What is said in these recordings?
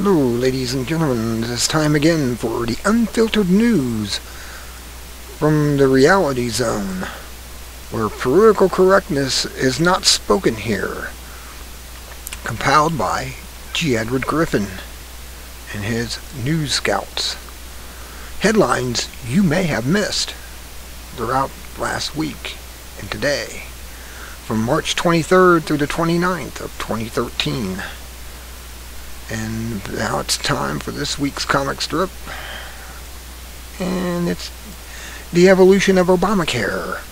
Hello, ladies and gentlemen. It is time again for the unfiltered news from the reality zone, where political correctness is not spoken here. Compiled by G. Edward Griffin and his News Scouts. Headlines you may have missed throughout last week and today, from March 23rd through the 29th of 2013. And now it's time for this week's comic strip. And it's the evolution of Obamacare.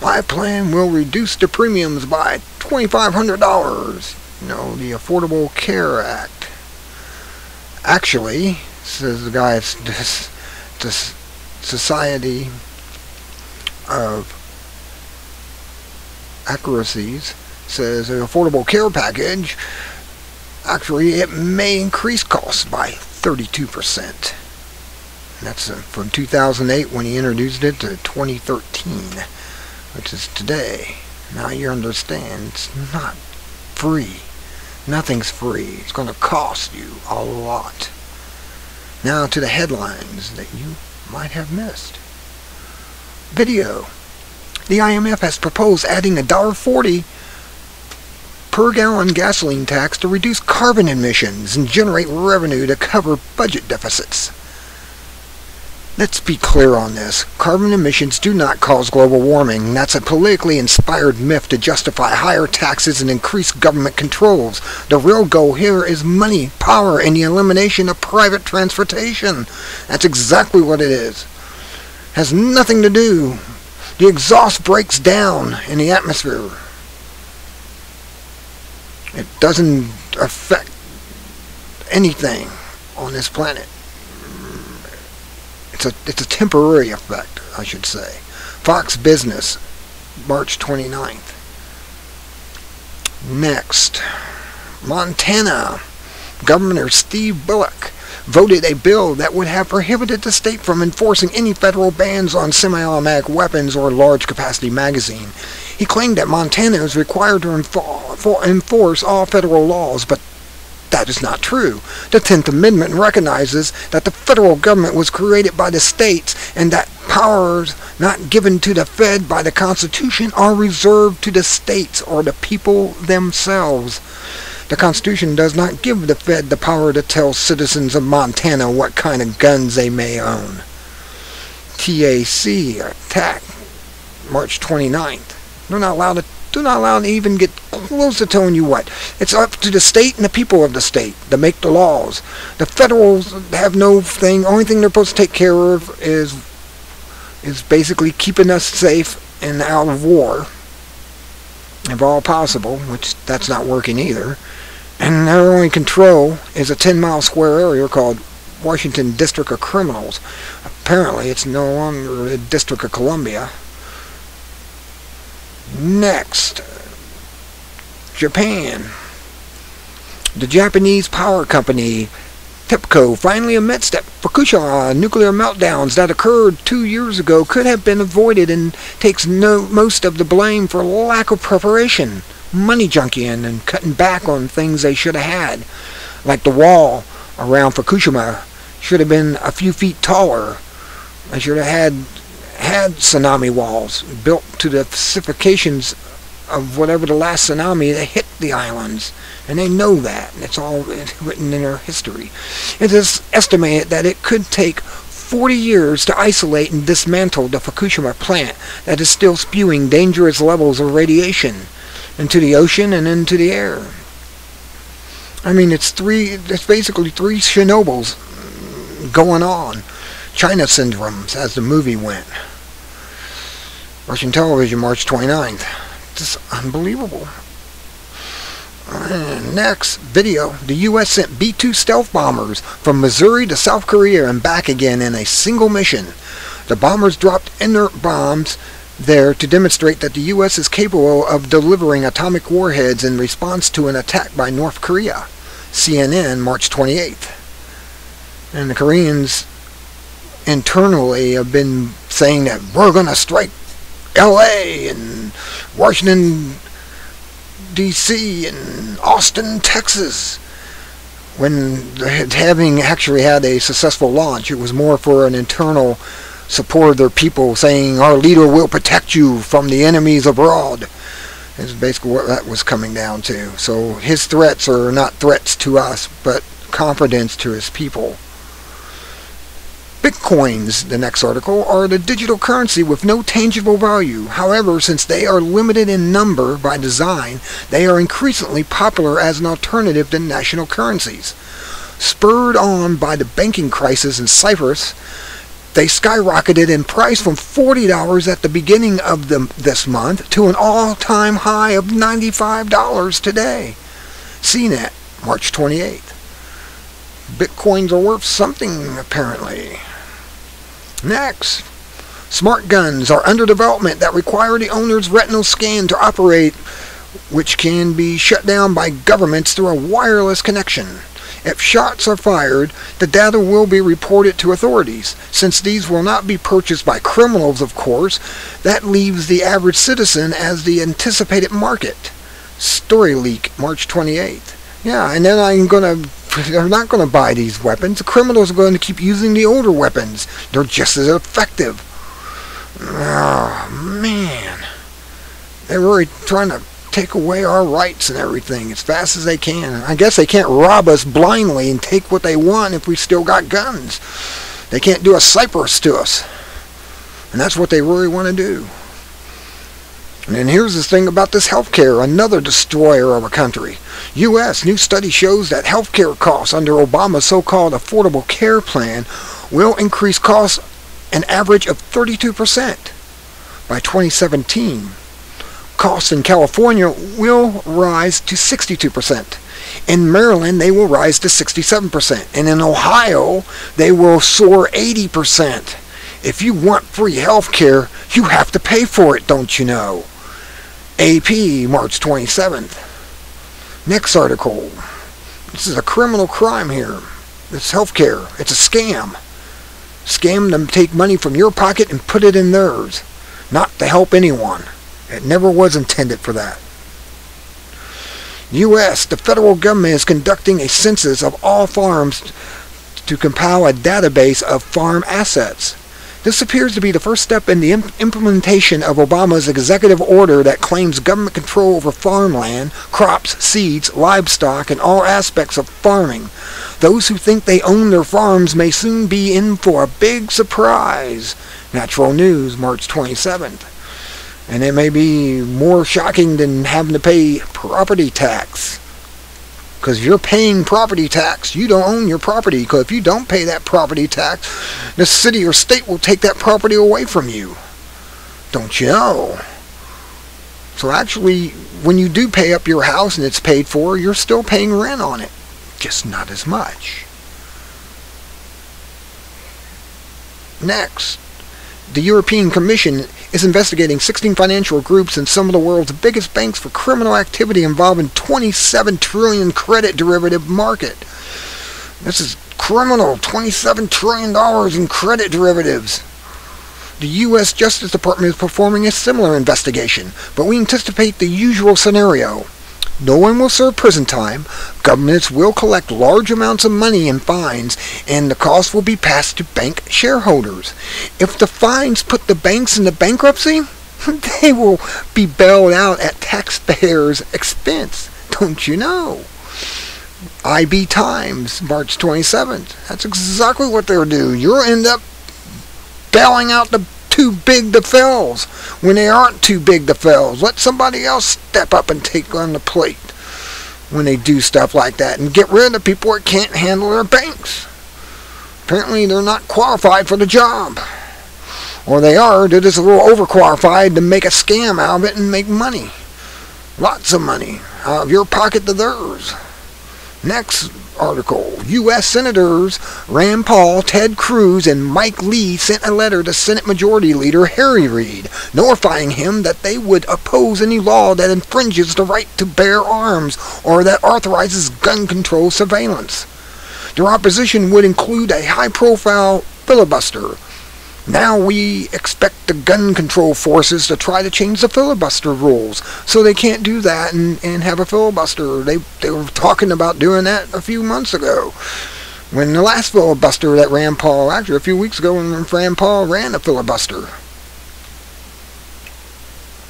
My plan will reduce the premiums by $2,500. You know, the Affordable Care Act. Actually, says the guy, it's this, this Society of Actuaries, says the Affordable Care Package Actually, it may increase costs by 32%. That's uh, from 2008 when he introduced it to 2013, which is today. Now you understand, it's not free. Nothing's free. It's going to cost you a lot. Now to the headlines that you might have missed. Video. The IMF has proposed adding $1.40 per gallon gasoline tax to reduce carbon emissions and generate revenue to cover budget deficits. Let's be clear on this. Carbon emissions do not cause global warming. That's a politically inspired myth to justify higher taxes and increased government controls. The real goal here is money, power, and the elimination of private transportation. That's exactly what it is. Has nothing to do. The exhaust breaks down in the atmosphere. It doesn't affect anything on this planet. It's a it's a temporary effect, I should say. Fox Business, March 29th. Next, Montana. Governor Steve Bullock voted a bill that would have prohibited the state from enforcing any federal bans on semi-automatic weapons or large-capacity magazine. He claimed that Montana is required to enforce all federal laws, but that is not true. The 10th Amendment recognizes that the federal government was created by the states and that powers not given to the Fed by the Constitution are reserved to the states or the people themselves. The Constitution does not give the Fed the power to tell citizens of Montana what kind of guns they may own. TAC attack March 29th. They're not allowed to they're not allowed to even get close to telling you what. It's up to the state and the people of the state to make the laws. The federals have no thing. Only thing they're supposed to take care of is is basically keeping us safe and out of war, if all possible, which that's not working either. And their only control is a 10-mile square area called Washington District of Criminals. Apparently, it's no longer the District of Columbia. Next, Japan. The Japanese power company TEPCO finally admits that Fukushima nuclear meltdowns that occurred two years ago could have been avoided and takes no, most of the blame for lack of preparation, money junking, and cutting back on things they should have had, like the wall around Fukushima should have been a few feet taller. They should have had had tsunami walls built to the specifications of whatever the last tsunami that hit the islands. And they know that. And it's all written in their history. It is estimated that it could take 40 years to isolate and dismantle the Fukushima plant that is still spewing dangerous levels of radiation into the ocean and into the air. I mean, it's three, it's basically three Chernobyls going on. China syndromes, as the movie went. Russian television, March 29th. Just unbelievable. Next video, the U.S. sent B-2 stealth bombers from Missouri to South Korea and back again in a single mission. The bombers dropped inert bombs there to demonstrate that the U.S. is capable of delivering atomic warheads in response to an attack by North Korea. CNN, March 28th. And the Koreans internally have been saying that we're going to strike L.A. and Washington, D.C. and Austin, Texas. when having actually had a successful launch, it was more for an internal support of their people, saying, "Our leader will protect you from the enemies abroad." Is basically what that was coming down to. So his threats are not threats to us, but confidence to his people. Bitcoins, the next article, are the digital currency with no tangible value. However, since they are limited in number by design, they are increasingly popular as an alternative to national currencies. Spurred on by the banking crisis in Cyprus, they skyrocketed in price from $40 at the beginning of the, this month to an all-time high of $95 today. CNET, March 28th. Bitcoins are worth something, apparently. Next, smart guns are under development that require the owner's retinal scan to operate, which can be shut down by governments through a wireless connection. If shots are fired, the data will be reported to authorities. Since these will not be purchased by criminals, of course, that leaves the average citizen as the anticipated market. Story leak, March 28th. Yeah, and then I'm going to they're not going to buy these weapons. The criminals are going to keep using the older weapons. They're just as effective. Oh, man. They're really trying to take away our rights and everything as fast as they can. I guess they can't rob us blindly and take what they want if we still got guns. They can't do a Cyprus to us. And that's what they really want to do. And here's the thing about this healthcare, another destroyer of a country. U.S. new study shows that healthcare costs under Obama's so-called Affordable Care Plan will increase costs an average of 32% by 2017. Costs in California will rise to 62%. In Maryland, they will rise to 67%. And in Ohio, they will soar 80%. If you want free health care, you have to pay for it, don't you know? AP, March 27th. Next article. This is a criminal crime here. It's healthcare. It's a scam. Scam them take money from your pocket and put it in theirs. Not to help anyone. It never was intended for that. U.S. The federal government is conducting a census of all farms to compile a database of farm assets. This appears to be the first step in the implementation of Obama's executive order that claims government control over farmland, crops, seeds, livestock, and all aspects of farming. Those who think they own their farms may soon be in for a big surprise. Natural News, March 27th. And it may be more shocking than having to pay property tax. Because you're paying property tax. You don't own your property. Because if you don't pay that property tax, the city or state will take that property away from you. Don't you know? So actually, when you do pay up your house and it's paid for, you're still paying rent on it. Just not as much. Next, the European Commission is investigating 16 financial groups and some of the world's biggest banks for criminal activity involving 27 trillion credit derivative market. This is criminal, 27 trillion dollars in credit derivatives. The U.S. Justice Department is performing a similar investigation, but we anticipate the usual scenario. No one will serve prison time, governments will collect large amounts of money in fines, and the cost will be passed to bank shareholders. If the fines put the banks into bankruptcy, they will be bailed out at taxpayers' expense. Don't you know? IB Times, March 27th. That's exactly what they'll do. You'll end up bailing out the too big to fails when they aren't too big to fails. Let somebody else step up and take on the plate when they do stuff like that and get rid of people that can't handle their banks. Apparently they're not qualified for the job. Or they are, they're just a little overqualified to make a scam out of it and make money. Lots of money. Out of your pocket to theirs. Next, article. U.S. Senators Rand Paul, Ted Cruz, and Mike Lee sent a letter to Senate Majority Leader Harry Reid, notifying him that they would oppose any law that infringes the right to bear arms or that authorizes gun control surveillance. Their opposition would include a high-profile filibuster, Now we expect the gun control forces to try to change the filibuster rules, so they can't do that and, and have a filibuster. They, they were talking about doing that a few months ago. When the last filibuster that Rand Paul, actually a few weeks ago when Rand Paul ran a filibuster.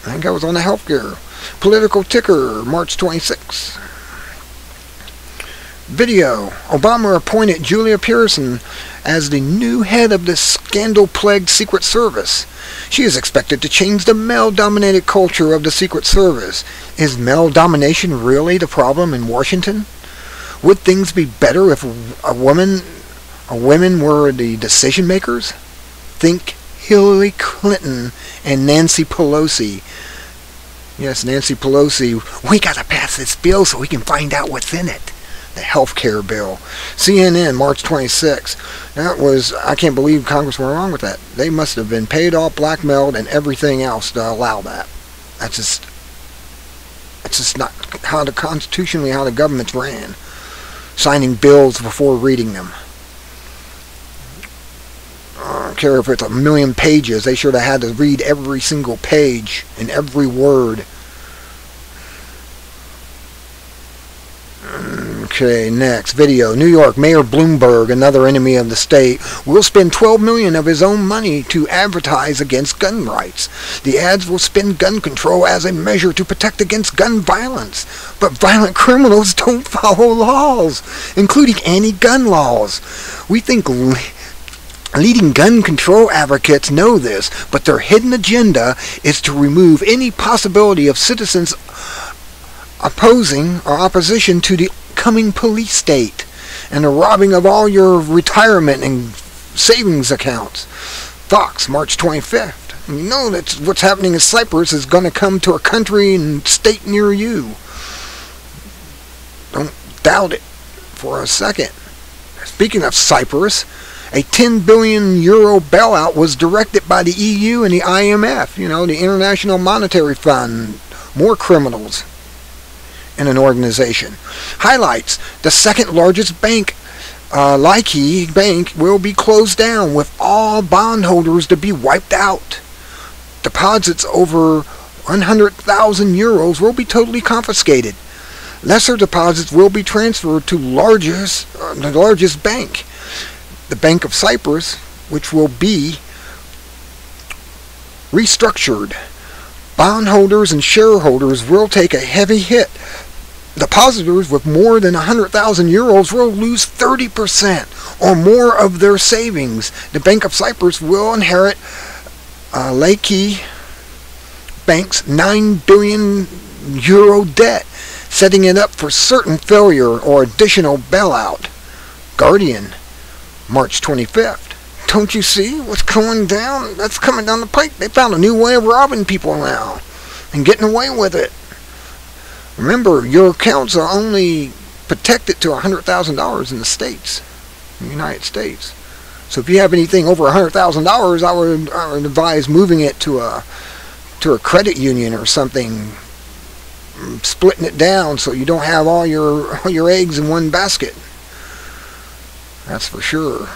I think I was on the healthcare. Political ticker, March 26. Video. Obama appointed Julia Pierson as the new head of the scandal-plagued Secret Service. She is expected to change the male-dominated culture of the Secret Service. Is male domination really the problem in Washington? Would things be better if a woman, a women were the decision makers? Think Hillary Clinton and Nancy Pelosi. Yes, Nancy Pelosi, we got to pass this bill so we can find out what's in it the health care bill. CNN, March 26. That was, I can't believe Congress went wrong with that. They must have been paid off, blackmailed, and everything else to allow that. That's just, that's just not how the constitutionally how the government's ran. Signing bills before reading them. I don't care if it's a million pages. They should have had to read every single page and every word Okay, next video. New York Mayor Bloomberg, another enemy of the state, will spend 12 million of his own money to advertise against gun rights. The ads will spin gun control as a measure to protect against gun violence. But violent criminals don't follow laws, including anti-gun laws. We think Leading gun control advocates know this, but their hidden agenda is to remove any possibility of citizens opposing or opposition to the coming police state and the robbing of all your retirement and savings accounts. Fox, March 25th. You know that what's happening in Cyprus is going to come to a country and state near you. Don't doubt it for a second. Speaking of Cyprus, a 10 billion euro bailout was directed by the EU and the IMF, you know, the International Monetary Fund. More criminals in an organization. Highlights the second largest bank, uh, Laiki Bank, will be closed down with all bondholders to be wiped out. Deposits over 100,000 euros will be totally confiscated. Lesser deposits will be transferred to largest, uh, the largest bank, the Bank of Cyprus, which will be restructured. Bondholders and shareholders will take a heavy hit Depositors with more than 100,000 euros will lose 30% or more of their savings. The Bank of Cyprus will inherit uh, Bank's 9 billion euro debt, setting it up for certain failure or additional bailout. Guardian, March 25th. Don't you see what's coming down? That's coming down the pike. They found a new way of robbing people now and getting away with it. Remember, your accounts are only protected to $100,000 in the States, in the United States. So if you have anything over $100,000, I would, I would advise moving it to a to a credit union or something, splitting it down so you don't have all your all your eggs in one basket. That's for sure.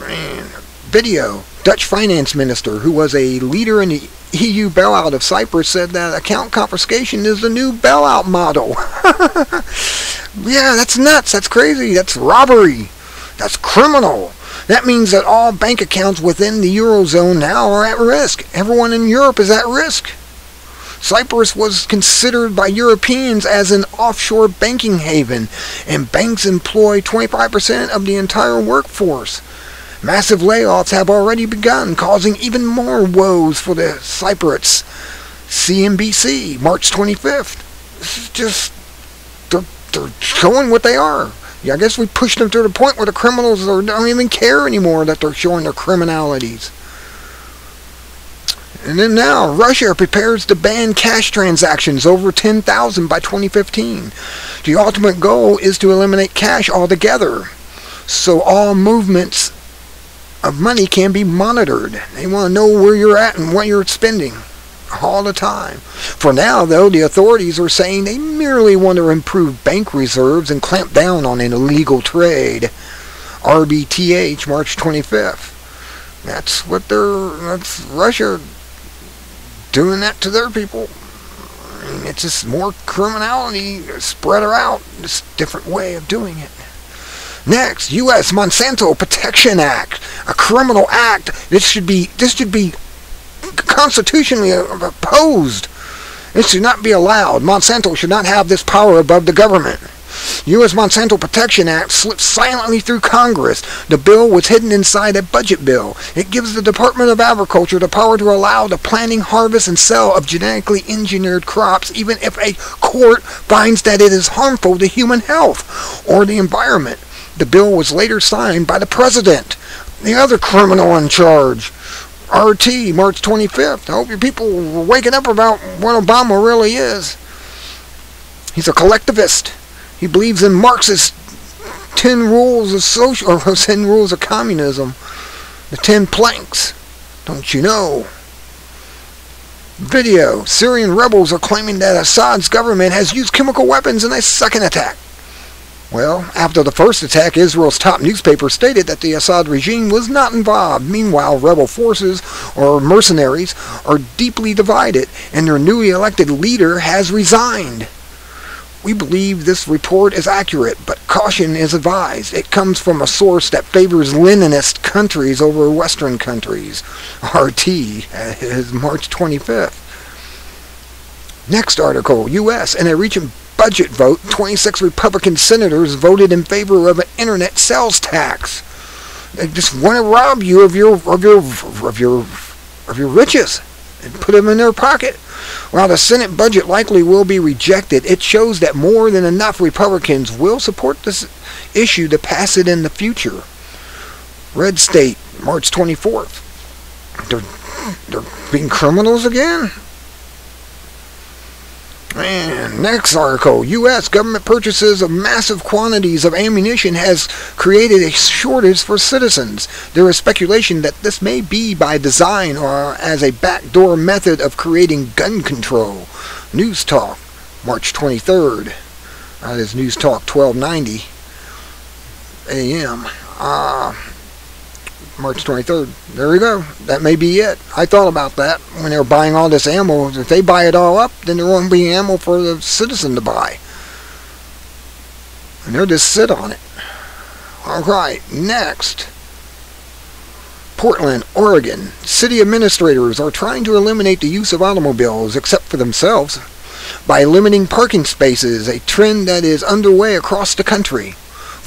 Man, video. Dutch finance minister, who was a leader in the EU bailout of Cyprus said that account confiscation is the new bailout model. yeah, that's nuts. That's crazy. That's robbery. That's criminal. That means that all bank accounts within the Eurozone now are at risk. Everyone in Europe is at risk. Cyprus was considered by Europeans as an offshore banking haven, and banks employ 25% of the entire workforce. Massive layoffs have already begun, causing even more woes for the Cypriots. CNBC, March 25th. This is just, they're, they're showing what they are. Yeah, I guess we pushed them to the point where the criminals are, don't even care anymore that they're showing their criminalities. And then now, Russia prepares to ban cash transactions over 10,000 by 2015. The ultimate goal is to eliminate cash altogether. So all movements of money can be monitored. They want to know where you're at and what you're spending all the time. For now, though, the authorities are saying they merely want to improve bank reserves and clamp down on an illegal trade. RBTH, March 25th. That's what they're, that's Russia doing that to their people. It's just more criminality spread out. Just different way of doing it. Next, U.S. Monsanto Protection Act, a criminal act. This should be this should be constitutionally opposed. This should not be allowed. Monsanto should not have this power above the government. U.S. Monsanto Protection Act slipped silently through Congress. The bill was hidden inside a budget bill. It gives the Department of Agriculture the power to allow the planting, harvest, and sale of genetically engineered crops even if a court finds that it is harmful to human health or the environment. The bill was later signed by the President, the other criminal in charge. RT, March 25th. I hope your people are waking up about what Obama really is. He's a collectivist. He believes in Marxist ten rules of social or ten rules of communism. The ten planks. Don't you know? Video. Syrian rebels are claiming that Assad's government has used chemical weapons in a second attack. Well, after the first attack, Israel's top newspaper stated that the Assad regime was not involved. Meanwhile, rebel forces, or mercenaries, are deeply divided, and their newly elected leader has resigned. We believe this report is accurate, but caution is advised. It comes from a source that favors Leninist countries over Western countries. RT is March 25th. Next article, U.S. In a recent budget vote, 26 Republican senators voted in favor of an internet sales tax. They just want to rob you of your of your of your of your riches and put them in their pocket. While the Senate budget likely will be rejected, it shows that more than enough Republicans will support this issue to pass it in the future. Red State, March 24th. They're, they're being criminals again? And next article, U.S. government purchases of massive quantities of ammunition has created a shortage for citizens. There is speculation that this may be by design or as a backdoor method of creating gun control. News Talk, March 23rd. That is News Talk 1290 a.m. Uh, March 23rd. There we go. That may be it. I thought about that when they were buying all this ammo. If they buy it all up, then there won't be ammo for the citizen to buy. And they'll just sit on it. Alright, next. Portland, Oregon. City administrators are trying to eliminate the use of automobiles, except for themselves, by limiting parking spaces, a trend that is underway across the country.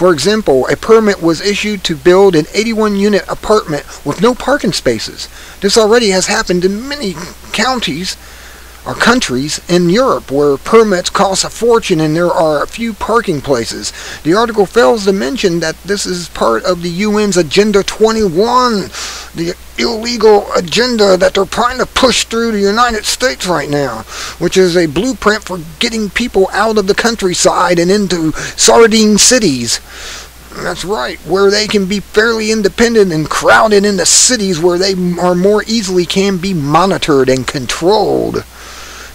For example, a permit was issued to build an 81 unit apartment with no parking spaces. This already has happened in many counties or countries in Europe where permits cost a fortune and there are a few parking places. The article fails to mention that this is part of the UN's Agenda 21, the illegal agenda that they're trying to push through the United States right now, which is a blueprint for getting people out of the countryside and into sardine cities. That's right, where they can be fairly independent and crowded into cities where they are more easily can be monitored and controlled.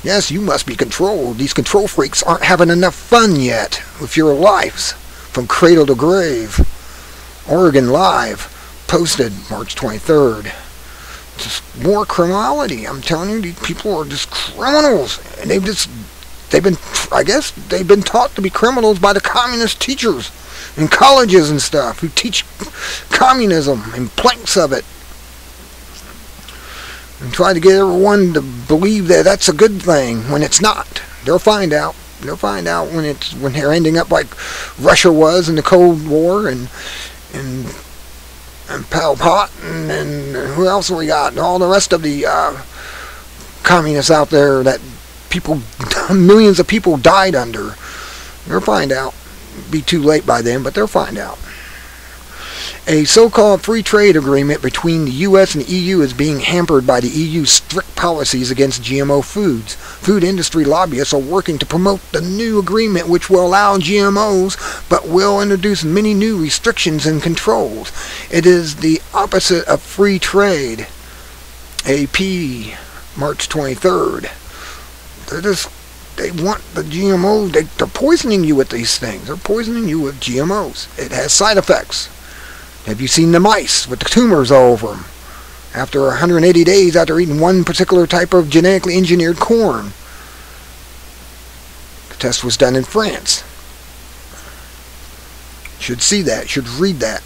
Yes, you must be controlled. These control freaks aren't having enough fun yet with your lives from cradle to grave. Oregon Live posted March 23rd. Just more criminality. I'm telling you, these people are just criminals. And they've just, they've been, I guess, they've been taught to be criminals by the communist teachers in colleges and stuff who teach communism and planks of it. And try to get everyone to believe that that's a good thing when it's not. They'll find out. They'll find out when it's when they're ending up like Russia was in the Cold War and and and Pol Pot and, and who else we got and all the rest of the uh, communists out there that people millions of people died under. They'll find out. Be too late by then, but they'll find out. A so-called free trade agreement between the U.S. and EU is being hampered by the EU's strict policies against GMO foods. Food industry lobbyists are working to promote the new agreement which will allow GMOs but will introduce many new restrictions and controls. It is the opposite of free trade. AP, March 23rd. They're just they want the GMO. They, they're poisoning you with these things. They're poisoning you with GMOs. It has side effects. Have you seen the mice with the tumors all over them? after 180 days after eating one particular type of genetically engineered corn. The test was done in France. Should see that, should read that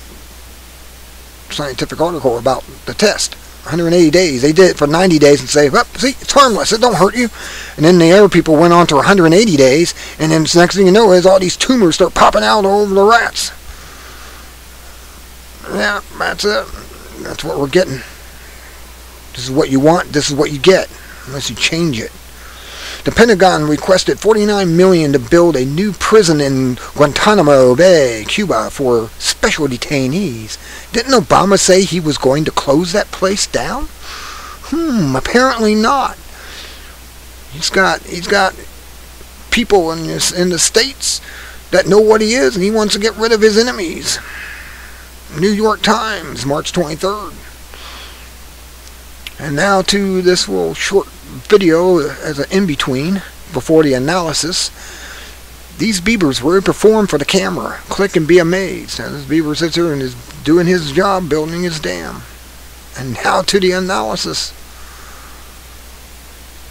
scientific article about the test. 180 days. They did it for 90 days and say, well, see, it's harmless. It don't hurt you. And then the other people went on to 180 days, and then the next thing you know is all these tumors start popping out all over the rats. Yeah, that's it. That's what we're getting. This is what you want. This is what you get, unless you change it. The Pentagon requested 49 million to build a new prison in Guantanamo Bay, Cuba, for special detainees. Didn't Obama say he was going to close that place down? Hmm, apparently not. He's got he's got people in this in the states that know what he is, and he wants to get rid of his enemies. New York Times, March 23rd. And now to this little short video as an in-between before the analysis. These beavers were performed for the camera. Click and be amazed. Now this beaver sits here and is doing his job building his dam. And now to the analysis.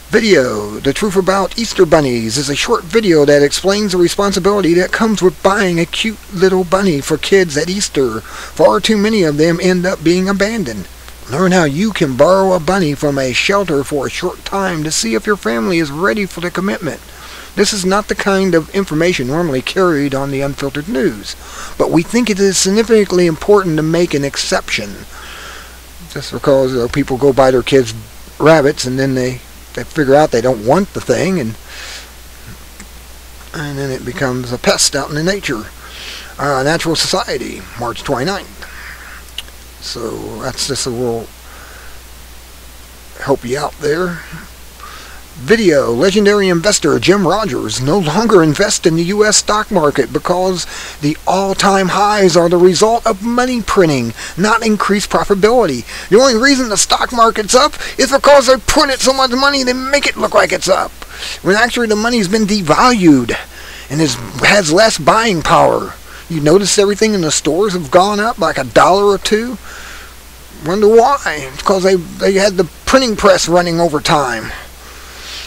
Video. The Truth About Easter Bunnies is a short video that explains the responsibility that comes with buying a cute little bunny for kids at Easter. Far too many of them end up being abandoned. Learn how you can borrow a bunny from a shelter for a short time to see if your family is ready for the commitment. This is not the kind of information normally carried on the unfiltered news, but we think it is significantly important to make an exception. Just because people go buy their kids rabbits and then they, they figure out they don't want the thing and and then it becomes a pest out in the nature. Uh, Natural Society, March 29th. So that's just a little help you out there. Video. Legendary investor Jim Rogers no longer invests in the U.S. stock market because the all-time highs are the result of money printing, not increased profitability. The only reason the stock market's up is because they printed so much money they make it look like it's up. When actually the money's been devalued and is, has less buying power. You notice everything in the stores have gone up like a dollar or two? Wonder why? Because they, they had the printing press running over time.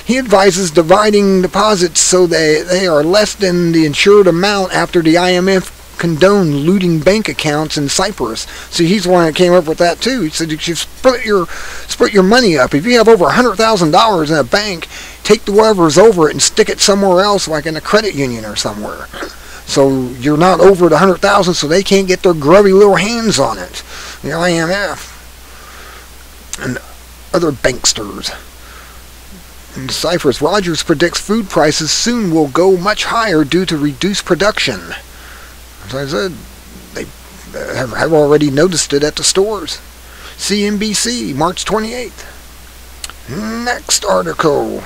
He advises dividing deposits so they, they are less than the insured amount after the IMF condoned looting bank accounts in Cyprus. See, he's the one that came up with that too. He said you should split your split your money up. If you have over hundred thousand dollars in a bank, take the whatever's over it and stick it somewhere else, like in a credit union or somewhere. So you're not over the hundred thousand, so they can't get their grubby little hands on it. The IMF and other banksters. In Cyprus, Rogers predicts food prices soon will go much higher due to reduced production. As I said, they have, have already noticed it at the stores. CNBC, March 28th. Next article.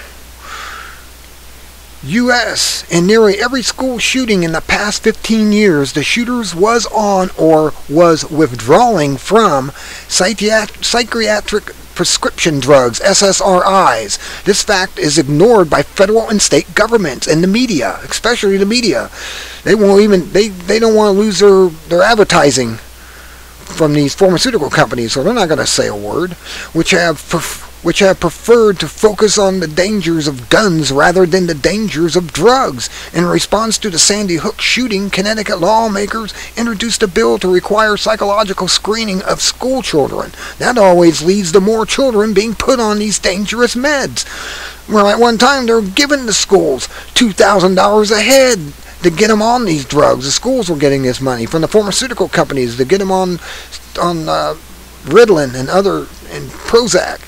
U.S. In nearly every school shooting in the past 15 years, the shooters was on or was withdrawing from psychiatric prescription drugs, SSRIs. This fact is ignored by federal and state governments and the media, especially the media. They won't even they, they don't want to lose their, their advertising from these pharmaceutical companies, so they're not going to say a word, which have which have preferred to focus on the dangers of guns rather than the dangers of drugs. In response to the Sandy Hook shooting, Connecticut lawmakers introduced a bill to require psychological screening of school children. That always leads to more children being put on these dangerous meds. Well, at one time, they were giving the schools $2,000 a head to get them on these drugs. The schools were getting this money from the pharmaceutical companies to get them on on uh, Ritalin and other and Prozac.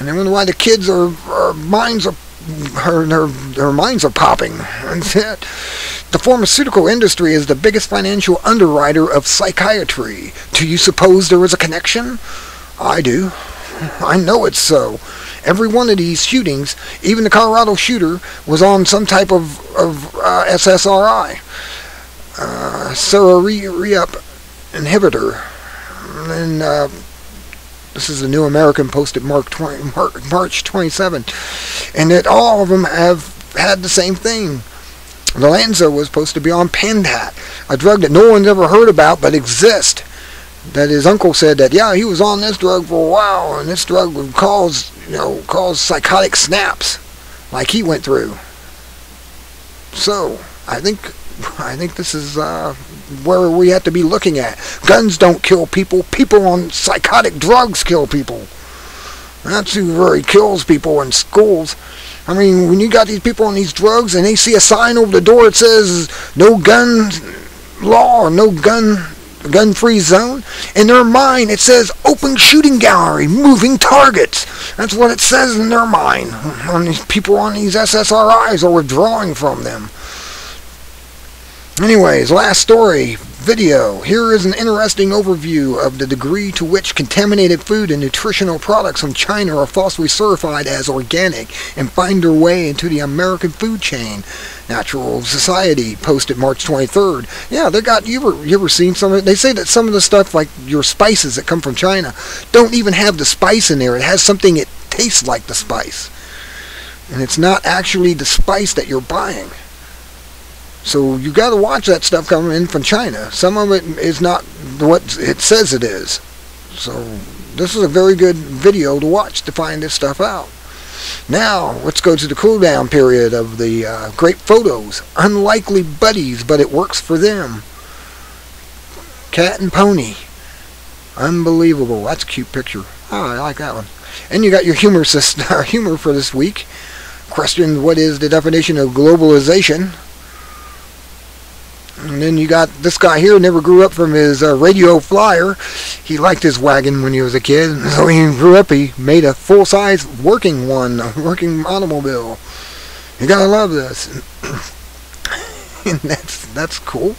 And I wonder why the kids are, are minds are her, her, her minds are popping. the pharmaceutical industry is the biggest financial underwriter of psychiatry. Do you suppose there is a connection? I do. I know it's so. Every one of these shootings, even the Colorado shooter, was on some type of, of uh, SSRI. Uh, Sarah Re-Up inhibitor. And uh, this is the New American posted Mark 20, March 27. And that all of them have had the same thing. Lalenza was supposed to be on Pentat, a drug that no one's ever heard about but exists. that his uncle said that yeah he was on this drug for a while and this drug would cause you know cause psychotic snaps like he went through. So I think I think this is uh, where we have to be looking at. Guns don't kill people. People on psychotic drugs kill people. That's who really kills people in schools. I mean, when you got these people on these drugs and they see a sign over the door that says no gun law or no gun gun-free zone, in their mind it says open shooting gallery, moving targets. That's what it says in their mind. On these people on these SSRIs are withdrawing from them. Anyways, last story video. Here is an interesting overview of the degree to which contaminated food and nutritional products from China are falsely certified as organic and find their way into the American food chain. Natural Society posted March 23rd. Yeah, they got you ever you ever seen some of it? They say that some of the stuff like your spices that come from China don't even have the spice in there. It has something that tastes like the spice. And it's not actually the spice that you're buying. So you got to watch that stuff coming in from China. Some of it is not what it says it is. So this is a very good video to watch to find this stuff out. Now, let's go to the cool down period of the uh, great photos. Unlikely buddies, but it works for them. Cat and pony. Unbelievable. That's a cute picture. Oh, I like that one. And you got your humor, system, humor for this week. Question, what is the definition of globalization? And then you got this guy here never grew up from his uh, radio flyer. He liked his wagon when he was a kid. So he grew up, he made a full-size working one, a working automobile. You gotta love this. and that's, that's cool.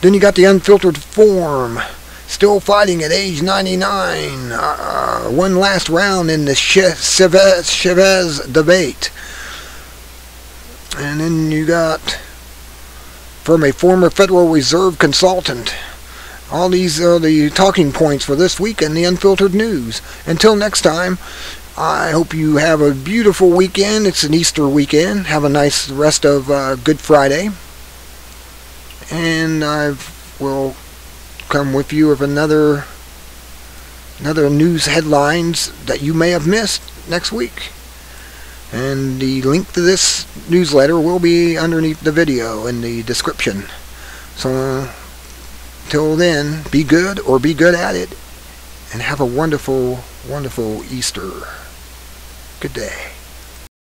Then you got the unfiltered form. Still fighting at age 99. Uh, one last round in the Chavez, Chavez debate. And then you got from a former Federal Reserve consultant. All these are the talking points for this week in the Unfiltered News. Until next time, I hope you have a beautiful weekend. It's an Easter weekend. Have a nice rest of uh, Good Friday. And I will come with you with another another news headlines that you may have missed next week. And the link to this newsletter will be underneath the video in the description. So, till then, be good or be good at it. And have a wonderful, wonderful Easter. Good day.